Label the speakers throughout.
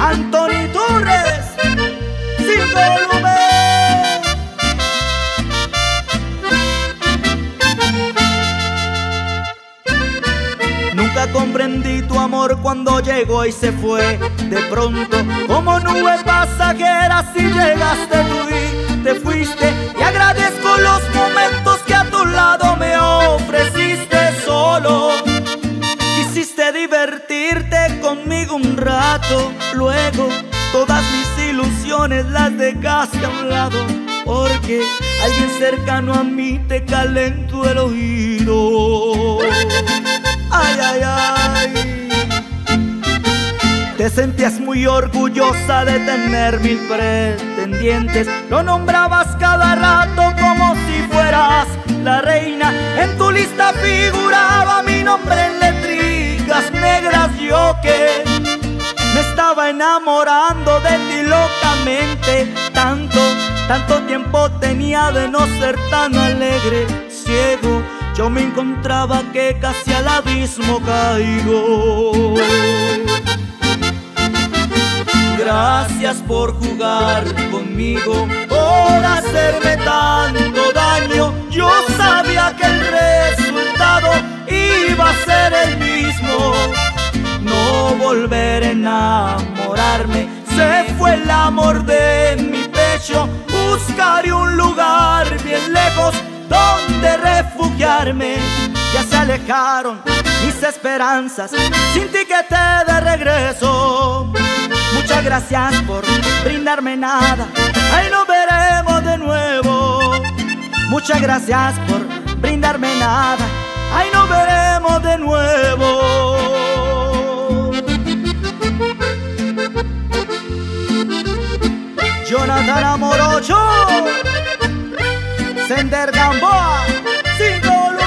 Speaker 1: Anthony Torres, sin volumen. Nunca comprendí tu amor cuando llegó y se fue. De pronto, como nube pasajera, si llegaste tú y te fuiste. Y agradezco los momentos luego todas mis ilusiones las dejaste a un lado. Porque alguien cercano a mí te calentó el oído. Ay, ay, ay. Te sentías muy orgullosa de tener mil pretendientes. Lo nombrabas cada rato como si fueras la reina. En tu lista figuraba mi nombre en enamorando de ti locamente. Tanto, tanto tiempo tenía de no ser tan alegre, ciego. Yo me encontraba que casi al abismo caigo. Gracias por jugar conmigo, por hacerme tanto daño. Yo sabía que el resultado iba a ser el mismo. No volver a se fue el amor de mi pecho. Buscaré un lugar bien lejos donde refugiarme. Ya se alejaron mis esperanzas, sin ti que te de regreso. Muchas gracias por brindarme nada, ahí nos veremos de nuevo. Muchas gracias por brindarme nada, ahí nos veremos de nuevo. Jonathan Amorocho. Sender Gamboa, sin volumen.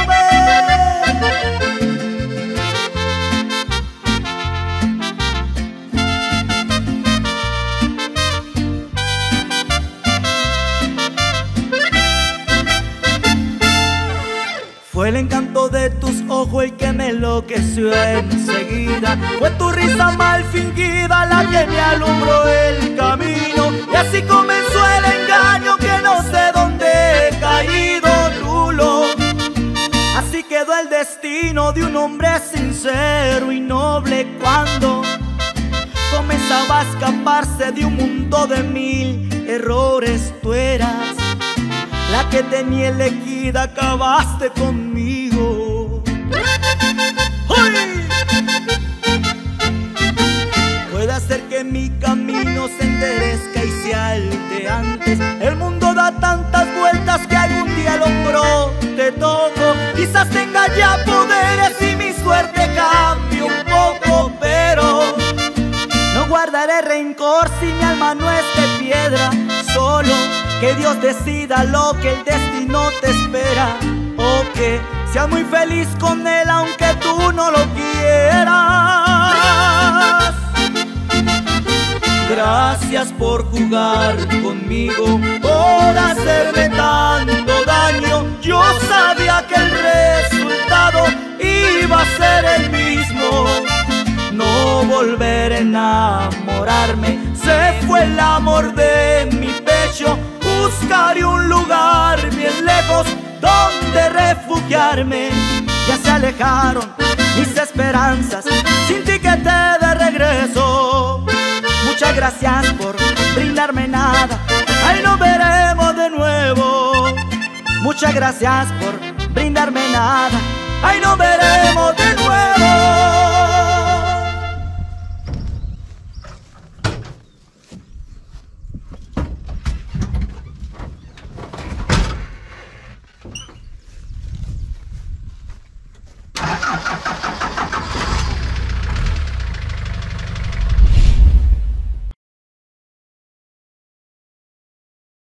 Speaker 1: Fue el encanto de tus ojos el que me enloqueció enseguida. Fue tu risa mal fingida la que me alumbró el camino. Y así comenzó de un hombre sincero y noble cuando comenzaba a escaparse de un mundo de mil errores. Tú eras la que tenía elegida, acabaste conmigo. ¡Uy! Puede hacer que mi camino se enderezca y sea el de antes. El mundo da tantas vueltas que algún día el hombro si mi alma no es de piedra. Solo que Dios decida lo que el destino te espera. O que seas muy feliz con él aunque tú no lo quieras. Gracias por jugar conmigo, por hacerme tanto daño. Yo sabía que el resultado iba a ser el mismo. No volver a enamorarme, se fue el amor de mi pecho. Buscaré un lugar bien lejos donde refugiarme. Ya se alejaron mis esperanzas, sin ti que te de regreso. Muchas gracias por brindarme nada, ahí nos veremos de nuevo. Muchas gracias por brindarme nada, ahí nos veremos.